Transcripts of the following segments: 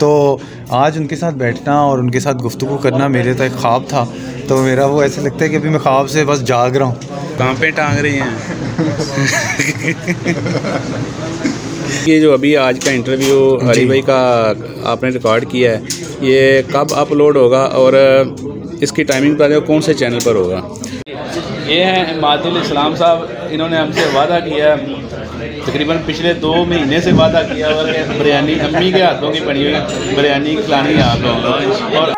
तो आज उनके साथ बैठना और उनके साथ गुफ्तु करना मेरे तो एक ख्वाब था। तो मेरा वो ऐसे लगता है कि अभी मैं ख्वाब से बस जाग रहा हूँ। कहाँ पे टांग रही हैं? ये जो अभी आज का इंटरव्यू हरी भाई का आपने रिकॉर्ड किया है ये कब अपलोड होगा और इसकी टाइमिंग बता दें कौन से चैनल पर होगा? ये हैं मादिल इस्लाम साहब, इन्होंने हमसे वादा किया तकरीबन पिछले दो महीने से वादा किया और बिरयानी, अम्मी के हाथों की बनी हुई बिरयानी खिलानी है आप लोगों को। और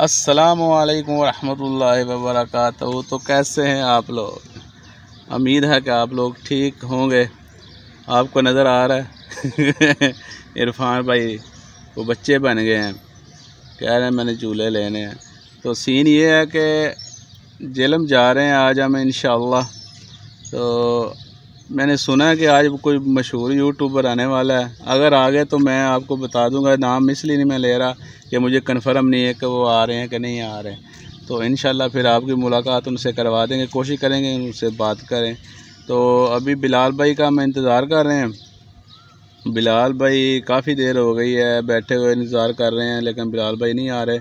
असलकम वरहमल वबरक तो कैसे हैं आप लोग? उम्मीद है कि आप लोग ठीक होंगे। आपको नज़र आ रहा है इरफान भाई, वो बच्चे बन गए हैं। कह रहे हैं, मैंने चूल्हे लेने हैं। तो सीन ये है कि जेलम जा रहे हैं आज हम इन तो मैंने सुना है कि आज कोई मशहूर यूट्यूबर आने वाला है। अगर आ गए तो मैं आपको बता दूँगा, नाम इसलिए नहीं मैं ले रहा कि मुझे कन्फर्म नहीं है कि वो आ रहे हैं कि नहीं आ रहे हैं। तो इन फिर आपकी मुलाकात उनसे करवा देंगे, कोशिश करेंगे उनसे बात करें। तो अभी बिलाल भाई का हम इंतज़ार कर रहे हैं। बिलाल भाई काफ़ी देर हो गई है बैठे हुए इंतज़ार कर रहे हैं लेकिन बिलाल भाई नहीं आ रहे।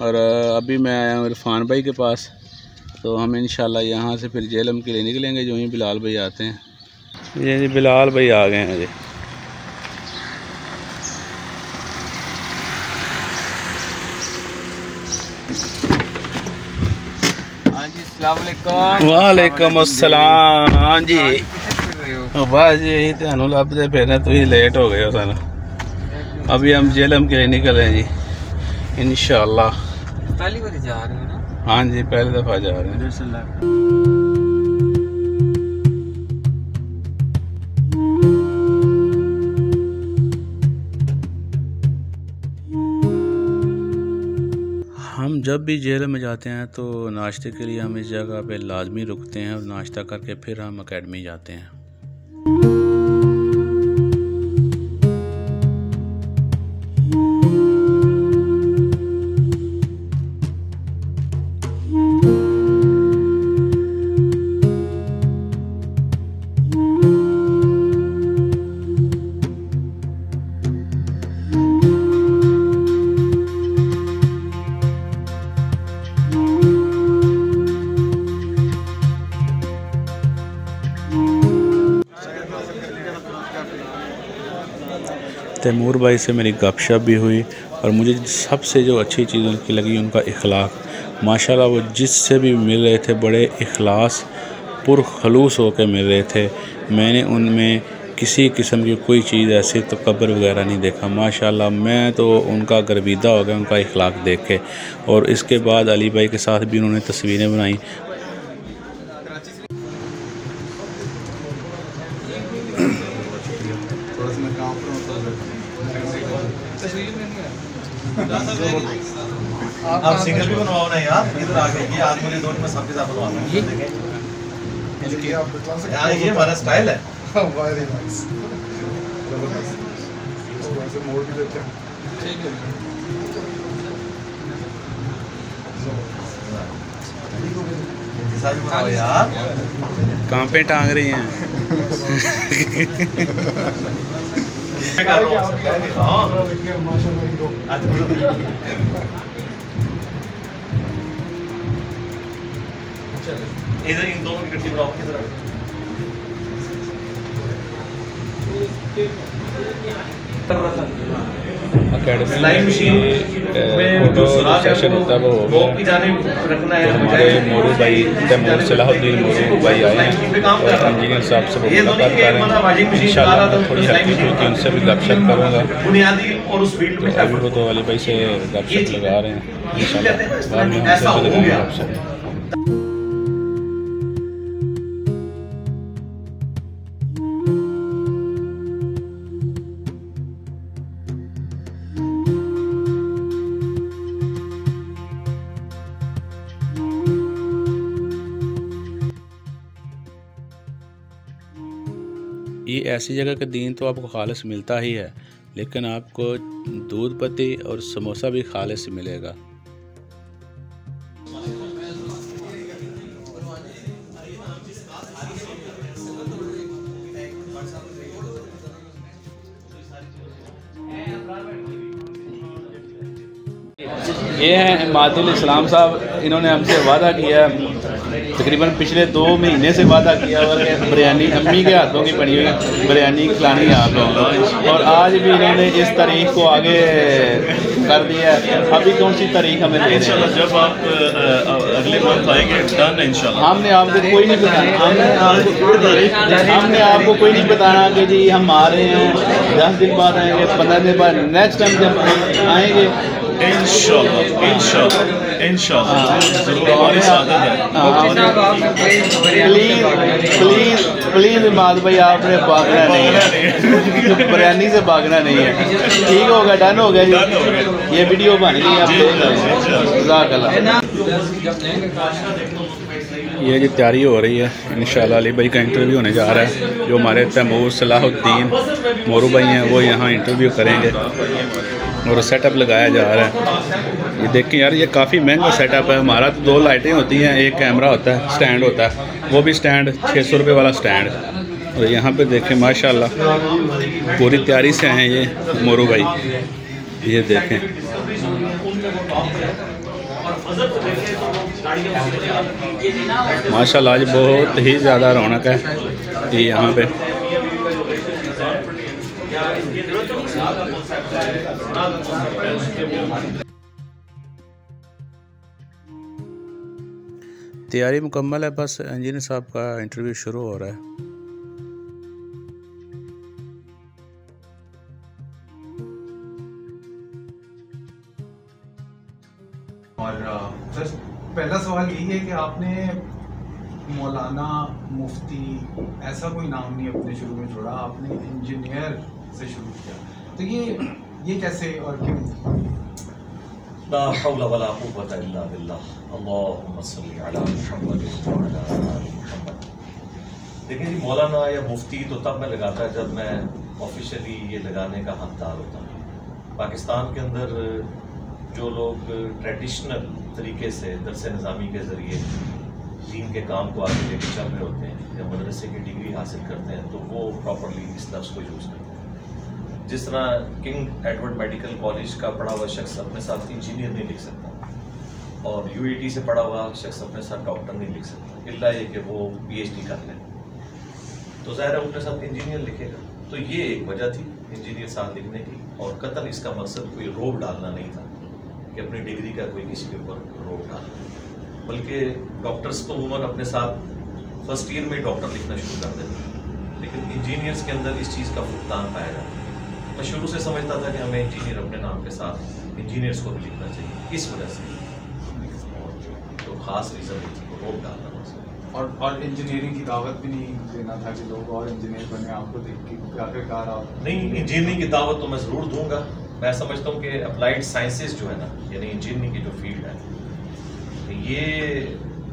और अभी मैं आया हूँ इरफान भाई के पास। तो हम इन यहाँ से फिर जेलम के लिए निकलेंगे जो ही बिलाल भाई आते हैं। ये जी बिलाल भाई आ गए हैं जी। वालेकुम अस्सलाम। हाँ जी। यही तेन लभते फिर तुम लेट हो गए हो सन। अभी हम जेलम के लिए निकले जी। इनशाला। पहली बार जा रहे हो ना? हाँ जी पहली दफ़ा जा रहे हैं। हम जब भी जेल में जाते हैं तो नाश्ते के लिए हम इस जगह पे लाजमी रुकते हैं और नाश्ता करके फिर हम अकेडमी जाते हैं। तैमूर भाई से मेरी गपशप भी हुई और मुझे सबसे जो अच्छी चीज़ उनकी लगी उनका इखलाक। माशाल्लाह वो जिससे भी मिल रहे थे बड़े इखलास, पुरखलूस होकर मिल रहे थे। मैंने उनमें किसी किस्म की कोई चीज़ ऐसी तो कब्र वगैरह नहीं देखा। माशाल्लाह मैं तो उनका गर्विदा हो गया, उनका इखलाक देख के। और इसके बाद अली भाई के साथ भी उन्होंने तस्वीरें बनाई। सिंगल भी बनवाओ ना यार इधर आके ये आज मुझे दोनों में सबके साथ बनवाना है यार ये हमारा स्टाइल है। वेरी नाइस ज़बरदस्त। मोड़ भी देते हैं। ठीक है। कहाँ पे टांग रही हैं? इधर इन दोनों की गड्डी बनाओ किधर फ़ोटो सेशन होता वो गया। तो हमारे मोरू भाई सलाहुद्दीन मोरू भाई आए और इंजीनियर साहब से मुलाकात कर। रहे हैं इंशाल्लाह मैं थोड़ी हल्की फुल्की उनसे भी गपशप करूँगा। तो अभी वो तो वाली भाई से गपशप लगा रहे हैं बाद में भी लगाएँगे गपशप। ये ऐसी जगह का दीन तो आपको खालस मिलता ही है, लेकिन आपको दूध पत्ती और समोसा भी खालस मिलेगा। ये हैं मादिल इस्लाम साहब, इन्होंने हमसे वादा किया तकरीबन पिछले दो महीने से वादा किया और बिरयानी अम्मी के हाथों की बनी हुई बिरयानी खिलानी है आप लोगों को। और आज भी इन्होंने इस तारीख को आगे कर दिया है। अभी कौन सी तारीख हमें दे रहे हैं? जब आप अगले मंथ आएँगे डन है इंशाल्लाह। हमने आपको कोई नहीं बताया। हमने आपको हमने आपको कोई नहीं बताना कि जी हम आ रहे हैं दस दिन बाद आएँगे पंद्रह दिन बाद नेक्स्ट टाइम जब आएँगे। इंशाल्लाह। है प्लीज़ प्लीज़ प्लीज़ इमाद भाई आपने भागना नहीं है। बिरयानी से भागना नहीं है। ठीक होगा डन हो गया Done हो गया। जी ये वीडियो बन गई आप। ये जी तैयारी हो रही है इन अली भाई का इंटरव्यू होने जा रहा है। जो हमारे तैमूर सलाहुद्दीन मोरू भाई हैं वो यहाँ इंटरव्यू करेंगे। और सेटअप लगाया जा रहा है। ये देखें यार, ये काफ़ी महँगा सेटअप है। हमारा तो दो लाइटें होती हैं, एक कैमरा होता है स्टैंड होता है। वो भी स्टैंड छः सौ रुपये वाला स्टैंड और यहाँ पे देखें माशाल्लाह, पूरी तैयारी से हैं ये मोरू भाई। ये देखें। माशाल्लाह, आज बहुत ही ज़्यादा रौनक है ये यहाँ पे। तैयारी मुकम्मल है, बस इंजीनियर साहब का इंटरव्यू शुरू हो रहा है। और सर पहला सवाल यही है कि आपने मौलाना मुफ्ती ऐसा कोई नाम नहीं अपने शुरू में जोड़ा, आपने इंजीनियर से शुरू किया। तो ये ये कैसे और क्यों? हौला वला कुव्वता इल्ला बिल्लाह अल्लाहुम्मा सल्ली अला मुहम्मद व अला आलि मुहम्मद देखिए जी, मौलाना या मुफ्ती तो तब मैं लगाता है जब मैं ऑफिशियली ये लगाने का हकदार होता हूँ। पाकिस्तान के अंदर जो लोग ट्रेडिशनल तरीके से, दरस निज़ामी के ज़रिए दीन के काम को आगे लेके चल रहे होते हैं या मदरसे की डिग्री हासिल करते हैं तो वो प्रॉपरली इस लफ्ज़ को यूज़ करते हैं। जिस तरह किंग एडवर्ड मेडिकल कॉलेज का पढ़ा हुआ शख्स अपने साथ इंजीनियर नहीं लिख सकता, और यू से पढ़ा हुआ शख्स अपने साथ डॉक्टर नहीं लिख सकता इल्ला ये कि वो पी कर ले। तो ज़ाहिर है अपने साथ इंजीनियर लिखेगा। तो ये एक वजह थी इंजीनियर साथ लिखने की, और कतल इसका मकसद कोई रोब डालना नहीं था कि अपनी डिग्री का कोई किसी के ऊपर रोक डालना बल्कि डॉक्टर्स तो उमूमन अपने साथ फ़र्स्ट ईयर में डॉक्टर लिखना शुरू कर देते लेकिन इंजीनियर्स के अंदर इस चीज़ का भुगतान पाया जाता है। मैं शुरू से समझता था कि हमें इंजीनियर अपने नाम के साथ इंजीनियर्स को भी लिखना चाहिए। इस वजह से। और जो खास रीज़न वो रोक डालना और और इंजीनियरिंग की दावत भी नहीं देना था कि लोग और इंजीनियर बने आपको देख के क्योंकि आखिरकार आप नहीं इंजीनियरिंग की दावत तो मैं ज़रूर दूँगा। मैं समझता हूँ कि अप्लाइड साइंसेस जो है ना यानी इंजीनियरिंग की जो फ़ील्ड है ये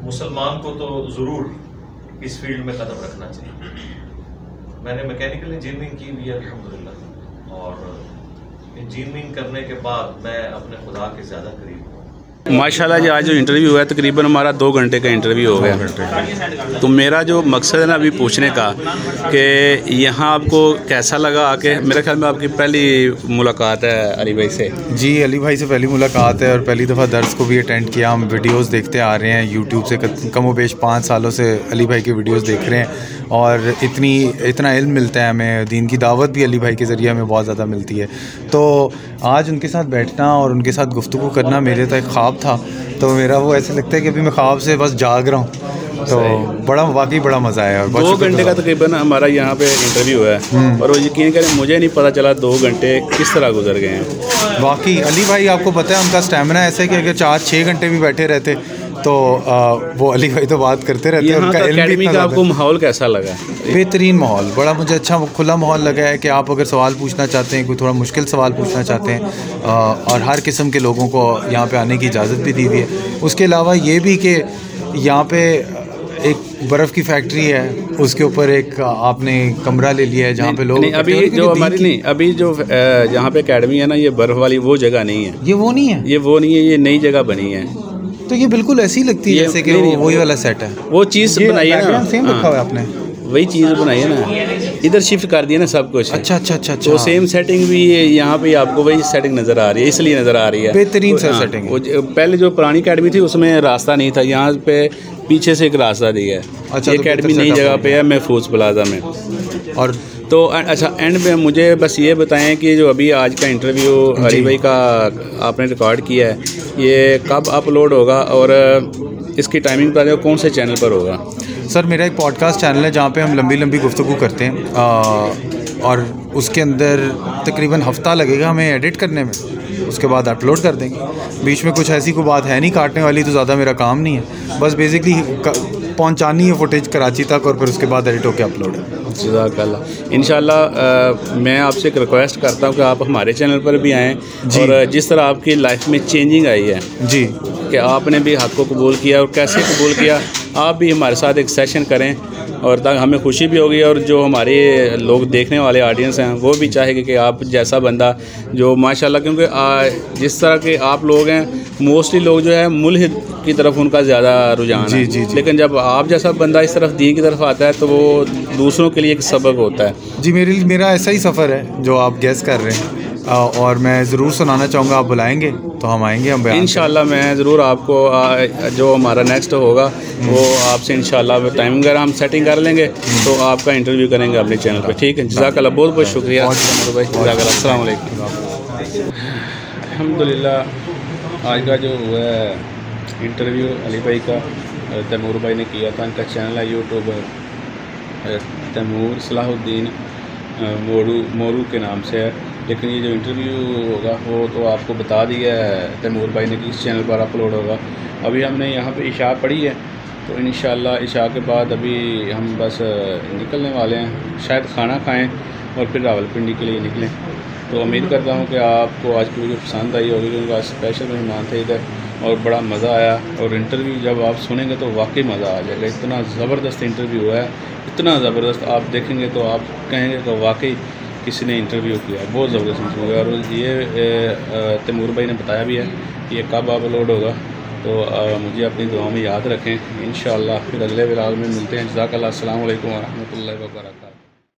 मुसलमान को तो ज़रूर इस फ़ील्ड में कदम रखना चाहिए। मैंने मैकेनिकल इंजीनियरिंग की हुई है अल्हम्दुलिल्लाह। और इंजीनियरिंग करने के बाद मैं अपने खुदा के ज़्यादा करीब हूँ। माशाल्लाह जी आज जो इंटरव्यू हुआ है तकरीबन हमारा दो घंटे का इंटरव्यू हो गया। तो मेरा जो मकसद है ना अभी पूछने का कि यहाँ आपको कैसा लगा आके? मेरे ख्याल में आपकी पहली मुलाकात है अली भाई से। जी अली भाई से पहली मुलाकात है और पहली दफ़ा दर्स को भी अटेंड किया। हम वीडियोस देखते आ रहे हैं यूट्यूब से कम व बेश पाँच सालों से अली भाई की वीडियोज़ देख रहे हैं। और इतनी इतना इल्म मिलता है हमें दीन की दावत भी अली भाई के ज़रिए हमें बहुत ज़्यादा मिलती है। तो आज उनके साथ बैठना और उनके साथ गुफ्तु करना मेरे तो एक ख्वाब था। तो मेरा वो ऐसे लगता है कि अभी मैं ख्वाब से बस जाग रहा हूँ। तो बड़ा वाकई बड़ा मज़ा आया और दो घंटे का। तकरीबन हमारा यहाँ पे इंटरव्यू है। और वो यकीन करें मुझे नहीं पता चला दो घंटे किस तरह गुजर गए हैं। वाकई अली भाई आपको पता है उनका स्टेमिना ऐसा है कि अगर चार छः घंटे भी बैठे रहते तो आ, वो अली भाई तो बात करते रहते हैं उनका अकेडमी इतना का आपको माहौल कैसा लगा? बेहतरीन माहौल बड़ा मुझे अच्छा खुला माहौल लगा है कि आप अगर सवाल पूछना चाहते हैं कोई थोड़ा मुश्किल सवाल पूछना चाहते हैं आ, और हर किस्म के लोगों को यहाँ पे आने की इजाज़त भी दी हुई है। उसके अलावा ये भी कि यहाँ पे एक बर्फ़ की फैक्ट्री है उसके ऊपर एक आपने कमरा ले लिया है जहाँ पे लोग अभी जो हमारी नहीं अभी जो यहाँ पे एकेडमी है ना ये बर्फ़ वाली वो जगह नहीं है। ये वो नहीं है? ये वो नहीं है ये नई जगह बनी है। तो ये बिल्कुल ऐसी लगती है जैसे कि वो वही वाला सेट है। वो चीज़ बनाई है ना। सेम हाँ, रखा हुआ आपने? वही चीज़ बनाई है ना। इधर शिफ्ट कर दिया ना सब कुछ। अच्छा अच्छा अच्छा अच्छा। तो सेम सेटिंग भी यहाँ पे आपको वही सेटिंग नज़र आ रही है इसलिए नज़र आ रही है। बेहतरीन सर हाँ, सेटिंग है। वो पहले जो पुरानी अकेडमी थी उसमें रास्ता नहीं था। यहाँ पे पीछे से एक रास्ता दिया है। अच्छा, ये तो अकेडमी नई जगह पे है महफूज प्लाजा में। और तो अच्छा एंड में मुझे बस ये बताएँ कि जो अभी आज का इंटरव्यू हरी भाई का आपने रिकॉर्ड किया है ये कब अपलोड होगा और इसकी टाइमिंग बता दें कौन से चैनल पर होगा? सर मेरा एक पॉडकास्ट चैनल है जहाँ पे हम लंबी लंबी गुफ्तु करते हैं आ, और उसके अंदर तकरीबन हफ़्ता लगेगा हमें एडिट करने में उसके बाद अपलोड कर देंगे। बीच में कुछ ऐसी कोई बात है नहीं काटने वाली तो ज़्यादा मेरा काम नहीं है। बस बेसिकली पहुँचानी है फुटेज कराची तक और फिर उसके बाद एडिट होकर अपलोड है। जजाकल्ला शाला मैं आपसे एक रिक्वेस्ट करता हूँ कि आप हमारे चैनल पर भी आएँ और जिस तरह आपकी लाइफ में चेंजिंग आई है जी। कि आपने भी हक को कबूल किया और कैसे कबूल किया आप भी हमारे साथ एक सेशन करें और ताकि हमें खुशी भी होगी और जो हमारे लोग देखने वाले ऑडियंस हैं वो भी चाहेंगे कि आप जैसा बंदा जो माशाल्लाह क्योंकि आ, जिस तरह के आप लोग हैं मोस्टली लोग जो है मुल्हिद की तरफ़ उनका ज़्यादा रुझान जी, जी, जी। लेकिन जब आप जैसा बंदा इस तरफ़ दीन की तरफ़ आता है तो वो दूसरों के लिए एक सबक होता है। जी मेरे मेरा ऐसा ही सफ़र है जो आप गैस कर रहे हैं। और मैं ज़रूर सुनाना चाहूँगा आप बुलाएँगे तो हम आएँगे हम इन मैं ज़रूर आपको जो हमारा नेक्स्ट होगा वो आपसे इन टाइम वगैरह हम सेटिंग कर लेंगे तो आपका इंटरव्यू करेंगे अपने चैनल पर ठीक है? जजाकल्ला बहुत बहुत शुक्रिया। अस्सलाम आज का जो हुआ है इंटरव्यू अली भाई का तैमूर भाई ने किया था इनका चैनल है YouTube Taimur Salahuddin Mooroo Mooroo के नाम से है। लेकिन ये जो इंटरव्यू होगा, वो तो आपको बता दिया है तैमूर भाई ने कि इस चैनल पर अपलोड होगा। अभी हमने यहाँ पे इशा पढ़ी है तो इन इशा के बाद अभी हम बस निकलने वाले हैं, शायद खाना खाएँ और फिर रावलपिंडी के लिए निकलें। तो उम्मीद करता हूँ कि आपको आज की वीडियो पसंद आई होगी, क्योंकि आज स्पेशल मेहमान थे इधर और बड़ा मज़ा आया। और इंटरव्यू जब आप सुनेंगे तो वाकई मज़ा आ जाएगा। इतना ज़बरदस्त इंटरव्यू हुआ है, इतना ज़बरदस्त आप देखेंगे तो आप कहेंगे कि वाकई किसी ने इंटरव्यू किया। बहुत ज़बरदस्त इंटरव्यू है। और ये तैमूर भाई ने बताया भी है कि ये कब अपलोड होगा। तो आ, मुझे अपनी दुआ में याद रखें। इन फिर अगले व्लॉग में मिलते हैं। जजाकल्ला असल वरहमल वर्का